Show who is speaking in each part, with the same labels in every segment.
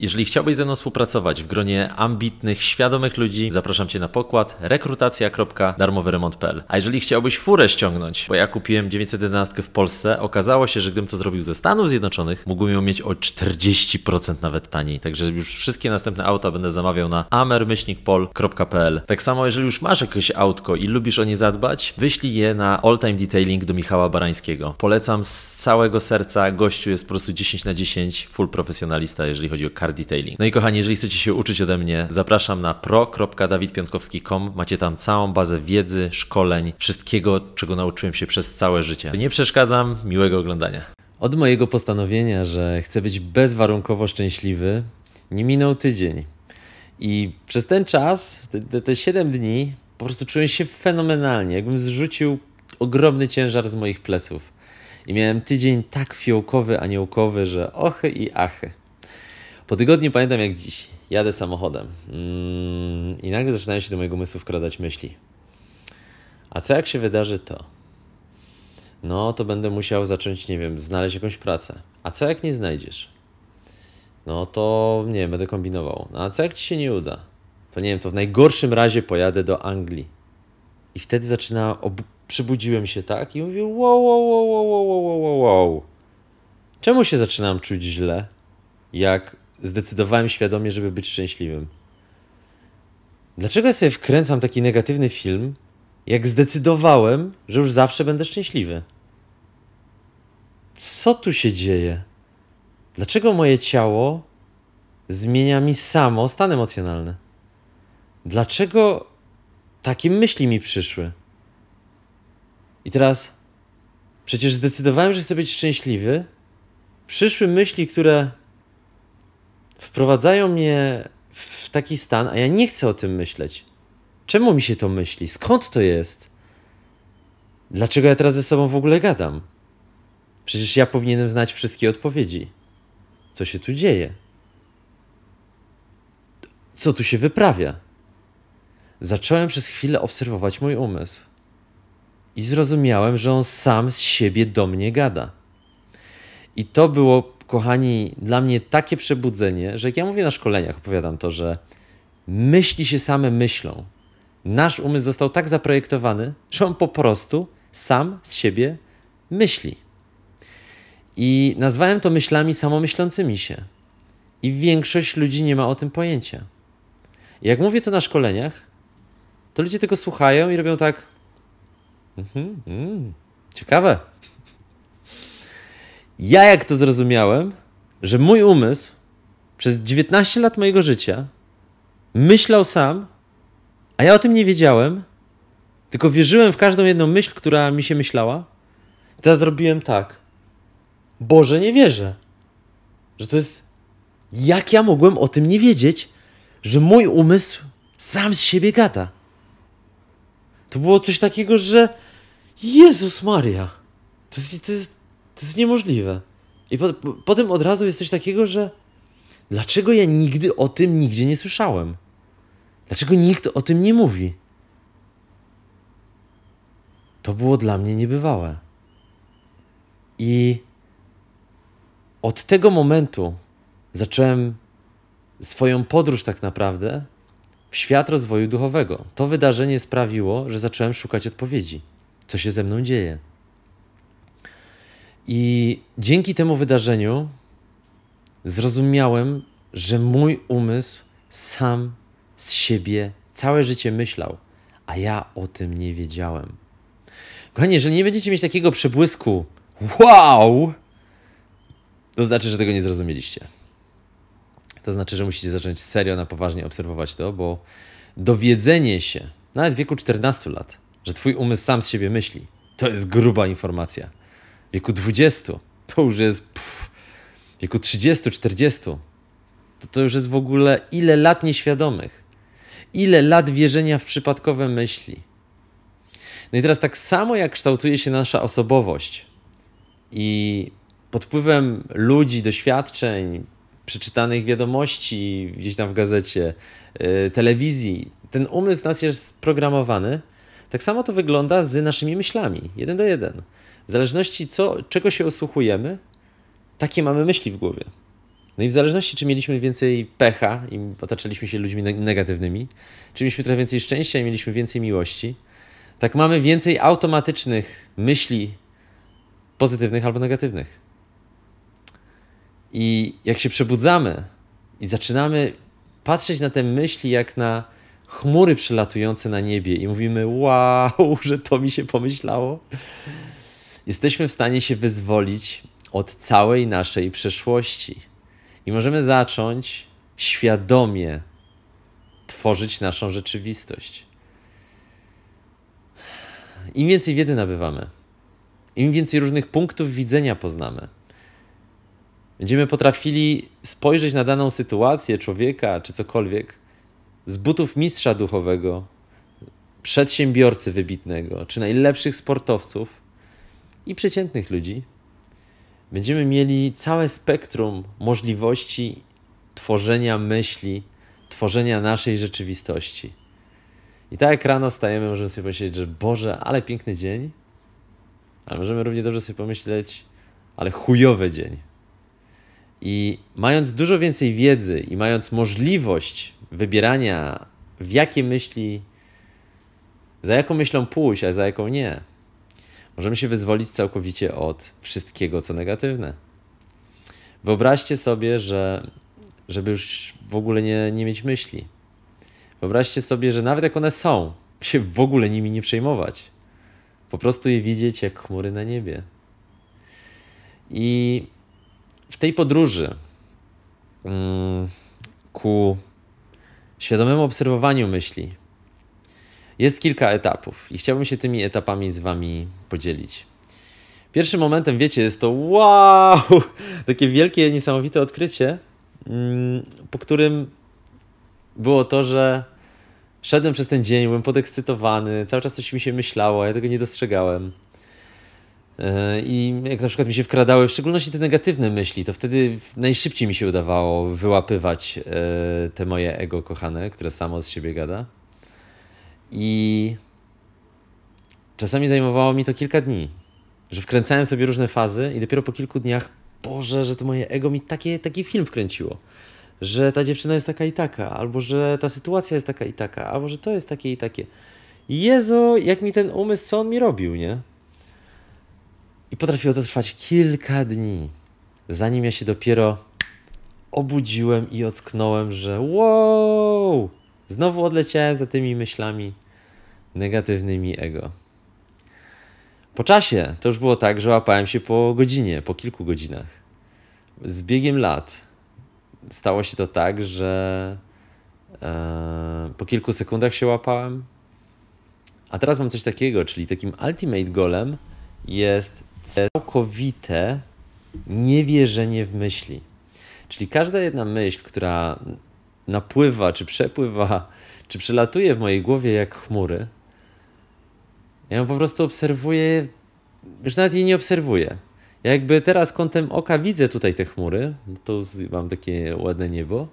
Speaker 1: Jeżeli chciałbyś ze mną współpracować w gronie ambitnych, świadomych ludzi, zapraszam Cię na pokład rekrutacja.darmowyremont.pl. A jeżeli chciałbyś furę ściągnąć, bo ja kupiłem 911 w Polsce, okazało się, że gdybym to zrobił ze Stanów Zjednoczonych, mógłbym ją mieć o 40% nawet taniej. Także już wszystkie następne auta będę zamawiał na amermyślnikpol.pl. Tak samo, jeżeli już masz jakieś autko i lubisz o nie zadbać, wyślij je na All Time Detailing do Michała Barańskiego. Polecam z całego serca, gościu jest po prostu 10 na 10, full profesjonalista, jeżeli chodzi o detailing. No i kochani, jeżeli chcecie się uczyć ode mnie, zapraszam na pro.dawidpiątkowski.com. Macie tam całą bazę wiedzy, szkoleń, wszystkiego, czego nauczyłem się przez całe życie. Nie przeszkadzam, miłego oglądania. Od mojego postanowienia, że chcę być bezwarunkowo szczęśliwy, nie minął tydzień. I przez ten czas, te, te, te 7 dni, po prostu czułem się fenomenalnie, jakbym zrzucił ogromny ciężar z moich pleców. I miałem tydzień tak fiołkowy, aniołkowy, że ochy i achy. Po tygodniu pamiętam jak dziś. Jadę samochodem mm, i nagle zaczynają się do mojego umysłu wkradać myśli. A co jak się wydarzy to? No, to będę musiał zacząć, nie wiem, znaleźć jakąś pracę. A co jak nie znajdziesz? No to nie, wiem, będę kombinował. No, a co jak ci się nie uda? To nie wiem, to w najgorszym razie pojadę do Anglii. I wtedy zaczyna, przybudziłem się tak i mówię: wow, wow, wow, wow, wow, wow, wow, wow. Czemu się zaczynam czuć źle? jak zdecydowałem świadomie, żeby być szczęśliwym. Dlaczego ja sobie wkręcam taki negatywny film, jak zdecydowałem, że już zawsze będę szczęśliwy? Co tu się dzieje? Dlaczego moje ciało zmienia mi samo stan emocjonalny? Dlaczego takie myśli mi przyszły? I teraz przecież zdecydowałem, że chcę być szczęśliwy. Przyszły myśli, które wprowadzają mnie w taki stan, a ja nie chcę o tym myśleć. Czemu mi się to myśli? Skąd to jest? Dlaczego ja teraz ze sobą w ogóle gadam? Przecież ja powinienem znać wszystkie odpowiedzi. Co się tu dzieje? Co tu się wyprawia? Zacząłem przez chwilę obserwować mój umysł i zrozumiałem, że on sam z siebie do mnie gada. I to było kochani, dla mnie takie przebudzenie, że jak ja mówię na szkoleniach, opowiadam to, że myśli się same myślą. Nasz umysł został tak zaprojektowany, że on po prostu sam z siebie myśli. I nazwałem to myślami samomyślącymi się. I większość ludzi nie ma o tym pojęcia. I jak mówię to na szkoleniach, to ludzie tego słuchają i robią tak. Mhm, mm, ciekawe. Ja jak to zrozumiałem, że mój umysł przez 19 lat mojego życia myślał sam, a ja o tym nie wiedziałem, tylko wierzyłem w każdą jedną myśl, która mi się myślała, to ja zrobiłem tak. Boże, nie wierzę. Że to jest. Jak ja mogłem o tym nie wiedzieć, że mój umysł sam z siebie gada? To było coś takiego, że. Jezus Maria. To jest, to jest, to jest niemożliwe. I po, po, potem od razu jest coś takiego, że dlaczego ja nigdy o tym nigdzie nie słyszałem? Dlaczego nikt o tym nie mówi? To było dla mnie niebywałe. I od tego momentu zacząłem swoją podróż tak naprawdę w świat rozwoju duchowego. To wydarzenie sprawiło, że zacząłem szukać odpowiedzi, co się ze mną dzieje. I dzięki temu wydarzeniu zrozumiałem, że mój umysł sam z siebie całe życie myślał, a ja o tym nie wiedziałem. Kochani, jeżeli nie będziecie mieć takiego przebłysku, wow, to znaczy, że tego nie zrozumieliście. To znaczy, że musicie zacząć serio na poważnie obserwować to, bo dowiedzenie się, nawet w wieku 14 lat, że twój umysł sam z siebie myśli, to jest gruba informacja wieku 20 to już jest pff, w wieku 30, 40 to, to już jest w ogóle ile lat nieświadomych, ile lat wierzenia w przypadkowe myśli. No i teraz tak samo jak kształtuje się nasza osobowość i pod wpływem ludzi, doświadczeń, przeczytanych wiadomości gdzieś tam w gazecie, yy, telewizji, ten umysł nas jest programowany, tak samo to wygląda z naszymi myślami, jeden do jeden. W zależności co, czego się osłuchujemy, takie mamy myśli w głowie. No i w zależności, czy mieliśmy więcej pecha i otaczaliśmy się ludźmi negatywnymi, czy mieliśmy trochę więcej szczęścia i mieliśmy więcej miłości, tak mamy więcej automatycznych myśli pozytywnych albo negatywnych. I jak się przebudzamy i zaczynamy patrzeć na te myśli jak na chmury przelatujące na niebie i mówimy: Wow, że to mi się pomyślało, jesteśmy w stanie się wyzwolić od całej naszej przeszłości. I możemy zacząć świadomie tworzyć naszą rzeczywistość. Im więcej wiedzy nabywamy, im więcej różnych punktów widzenia poznamy, będziemy potrafili spojrzeć na daną sytuację człowieka czy cokolwiek z butów mistrza duchowego, przedsiębiorcy wybitnego, czy najlepszych sportowców i przeciętnych ludzi, będziemy mieli całe spektrum możliwości tworzenia myśli, tworzenia naszej rzeczywistości. I tak jak rano wstajemy, możemy sobie pomyśleć, że Boże, ale piękny dzień, ale możemy równie dobrze sobie pomyśleć, ale chujowy dzień. I mając dużo więcej wiedzy i mając możliwość wybierania, w jakie myśli, za jaką myślą pójść, a za jaką nie, możemy się wyzwolić całkowicie od wszystkiego, co negatywne. Wyobraźcie sobie, że żeby już w ogóle nie, nie mieć myśli. Wyobraźcie sobie, że nawet jak one są, się w ogóle nimi nie przejmować. Po prostu je widzieć jak chmury na niebie. I w tej podróży mm, ku świadomemu obserwowaniu myśli jest kilka etapów i chciałbym się tymi etapami z Wami podzielić. Pierwszym momentem, wiecie, jest to wow! Takie wielkie, niesamowite odkrycie, mm, po którym było to, że szedłem przez ten dzień, byłem podekscytowany, cały czas coś mi się myślało, ja tego nie dostrzegałem. E, I jak na przykład mi się wkradały, w szczególności te negatywne myśli, to wtedy najszybciej mi się udawało wyłapywać e, te moje ego kochane, które samo z siebie gada. I czasami zajmowało mi to kilka dni, że wkręcałem sobie różne fazy i dopiero po kilku dniach, Boże, że to moje ego mi takie, taki film wkręciło. Że ta dziewczyna jest taka i taka, albo że ta sytuacja jest taka i taka, albo że to jest takie i takie. Jezu, jak mi ten umysł, co on mi robił, nie? I potrafiło to trwać kilka dni, zanim ja się dopiero obudziłem i ocknąłem, że wow, znowu odleciałem za tymi myślami negatywnymi ego. Po czasie to już było tak, że łapałem się po godzinie, po kilku godzinach. Z biegiem lat stało się to tak, że e, po kilku sekundach się łapałem. A teraz mam coś takiego, czyli takim ultimate golem jest całkowite niewierzenie w myśli. Czyli każda jedna myśl, która napływa, czy przepływa, czy przelatuje w mojej głowie jak chmury, ja ją po prostu obserwuję, już nawet jej nie obserwuję. Ja jakby teraz kątem oka widzę tutaj te chmury, to mam takie ładne niebo,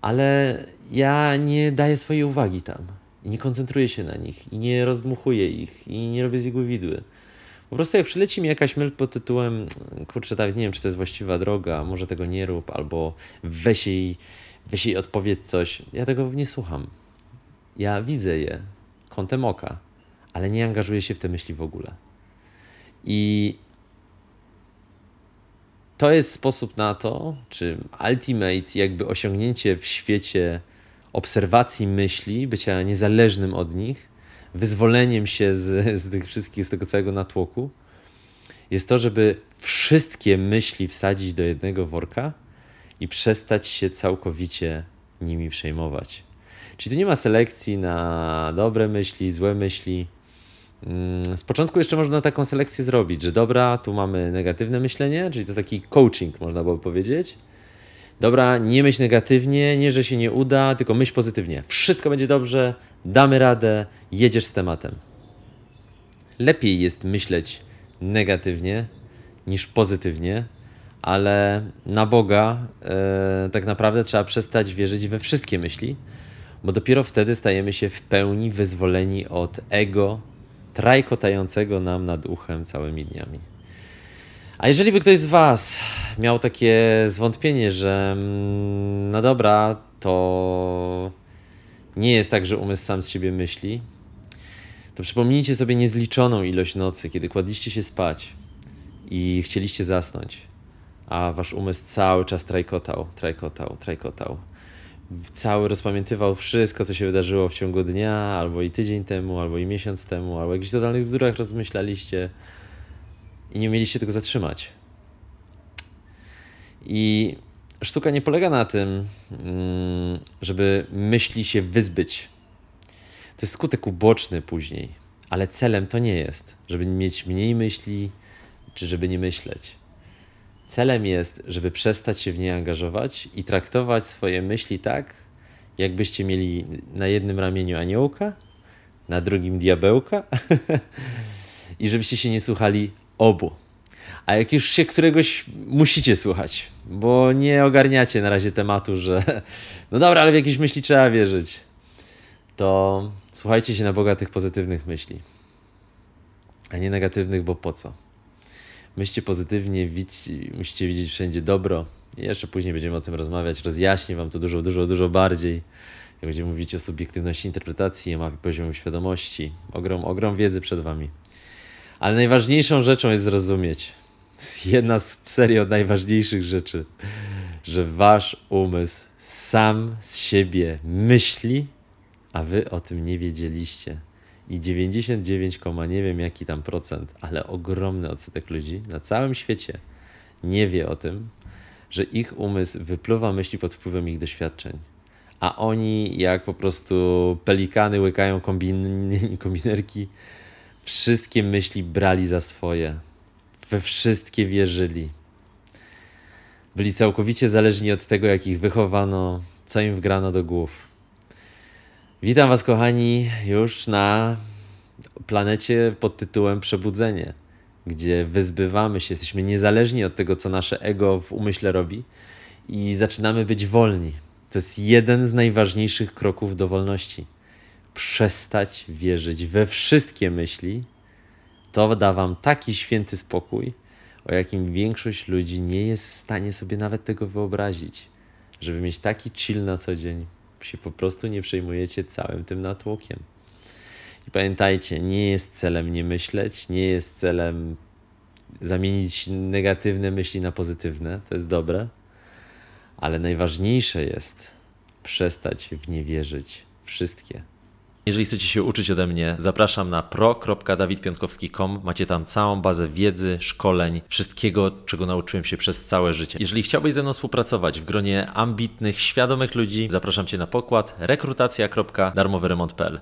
Speaker 1: ale ja nie daję swojej uwagi tam. I nie koncentruję się na nich, i nie rozdmuchuję ich, i nie robię z igły widły. Po prostu jak przyleci mi jakaś myśl pod tytułem, kurczę, nawet nie wiem, czy to jest właściwa droga, może tego nie rób, albo weź jej, weź jej odpowiedz coś, ja tego nie słucham. Ja widzę je kątem oka ale nie angażuje się w te myśli w ogóle. I to jest sposób na to, czy ultimate jakby osiągnięcie w świecie obserwacji myśli, bycia niezależnym od nich, wyzwoleniem się z, z tych wszystkich, z tego całego natłoku, jest to, żeby wszystkie myśli wsadzić do jednego worka i przestać się całkowicie nimi przejmować. Czyli tu nie ma selekcji na dobre myśli, złe myśli, z początku jeszcze można taką selekcję zrobić, że dobra, tu mamy negatywne myślenie, czyli to jest taki coaching, można by powiedzieć. Dobra, nie myśl negatywnie, nie, że się nie uda, tylko myśl pozytywnie. Wszystko będzie dobrze, damy radę, jedziesz z tematem. Lepiej jest myśleć negatywnie niż pozytywnie, ale na Boga e, tak naprawdę trzeba przestać wierzyć we wszystkie myśli, bo dopiero wtedy stajemy się w pełni wyzwoleni od ego, trajkotającego nam nad uchem całymi dniami. A jeżeli by ktoś z Was miał takie zwątpienie, że mm, no dobra, to nie jest tak, że umysł sam z siebie myśli, to przypomnijcie sobie niezliczoną ilość nocy, kiedy kładliście się spać i chcieliście zasnąć, a wasz umysł cały czas trajkotał, trajkotał, trajkotał. Cały rozpamiętywał wszystko, co się wydarzyło w ciągu dnia, albo i tydzień temu, albo i miesiąc temu, albo jakichś totalnych bzdurach rozmyślaliście i nie umieliście tego zatrzymać. I sztuka nie polega na tym, mm, żeby myśli się wyzbyć. To jest skutek uboczny później, ale celem to nie jest, żeby mieć mniej myśli, czy żeby nie myśleć. Celem jest, żeby przestać się w nie angażować i traktować swoje myśli tak, jakbyście mieli na jednym ramieniu aniołka, na drugim diabełka i żebyście się nie słuchali obu. A jak już się któregoś musicie słuchać, bo nie ogarniacie na razie tematu, że no dobra, ale w jakieś myśli trzeba wierzyć, to słuchajcie się na Boga tych pozytywnych myśli, a nie negatywnych, bo po co? Myślcie pozytywnie, musicie widzieć wszędzie dobro. I jeszcze później będziemy o tym rozmawiać. Rozjaśnię Wam to dużo, dużo, dużo bardziej. Jak będziemy mówić o subiektywności interpretacji, o mapie poziomu świadomości. Ogrom, ogrom wiedzy przed Wami. Ale najważniejszą rzeczą jest zrozumieć. Jest jedna z serii od najważniejszych rzeczy, że Wasz umysł sam z siebie myśli, a Wy o tym nie wiedzieliście i 99, nie wiem jaki tam procent, ale ogromny odsetek ludzi na całym świecie nie wie o tym, że ich umysł wypluwa myśli pod wpływem ich doświadczeń. A oni, jak po prostu pelikany łykają kombin kombinerki, wszystkie myśli brali za swoje, we wszystkie wierzyli. Byli całkowicie zależni od tego, jak ich wychowano, co im wgrano do głów. Witam Was, kochani, już na planecie pod tytułem Przebudzenie, gdzie wyzbywamy się, jesteśmy niezależni od tego, co nasze ego w umyśle robi i zaczynamy być wolni. To jest jeden z najważniejszych kroków do wolności. Przestać wierzyć we wszystkie myśli. To da Wam taki święty spokój, o jakim większość ludzi nie jest w stanie sobie nawet tego wyobrazić. Żeby mieć taki chill na co dzień, się po prostu nie przejmujecie całym tym natłokiem. I pamiętajcie, nie jest celem nie myśleć, nie jest celem zamienić negatywne myśli na pozytywne, to jest dobre, ale najważniejsze jest przestać w nie wierzyć. Wszystkie. Jeżeli chcecie się uczyć ode mnie, zapraszam na pro.dawidpiątkowski.com. Macie tam całą bazę wiedzy, szkoleń, wszystkiego, czego nauczyłem się przez całe życie. Jeżeli chciałbyś ze mną współpracować w gronie ambitnych, świadomych ludzi, zapraszam Cię na pokład rekrutacja.darmoweremont.pl.